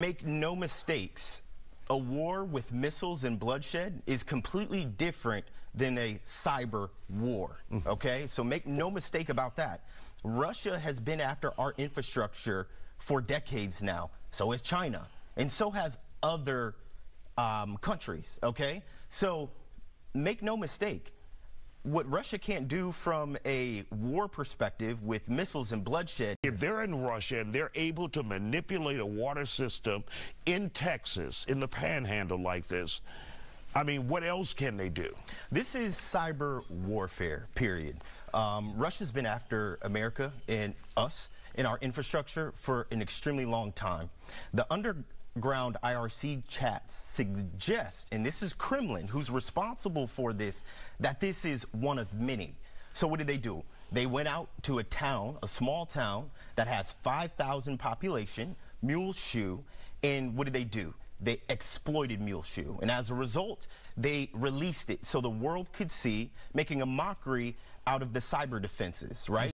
Make no mistakes, a war with missiles and bloodshed is completely different than a cyber war, okay? So make no mistake about that. Russia has been after our infrastructure for decades now. So has China, and so has other um, countries, okay? So make no mistake, what Russia can't do from a war perspective with missiles and bloodshed. If they're in Russia and they're able to manipulate a water system in Texas, in the panhandle like this, I mean, what else can they do? This is cyber warfare, period. Um, Russia's been after America and us in our infrastructure for an extremely long time. The underground IRC chats suggest, and this is Kremlin who's responsible for this, that this is one of many. So what did they do? They went out to a town, a small town that has 5,000 population, Muleshoe, and what did they do? They exploited Muleshoe, and as a result, they released it so the world could see, making a mockery out of the cyber defenses, right?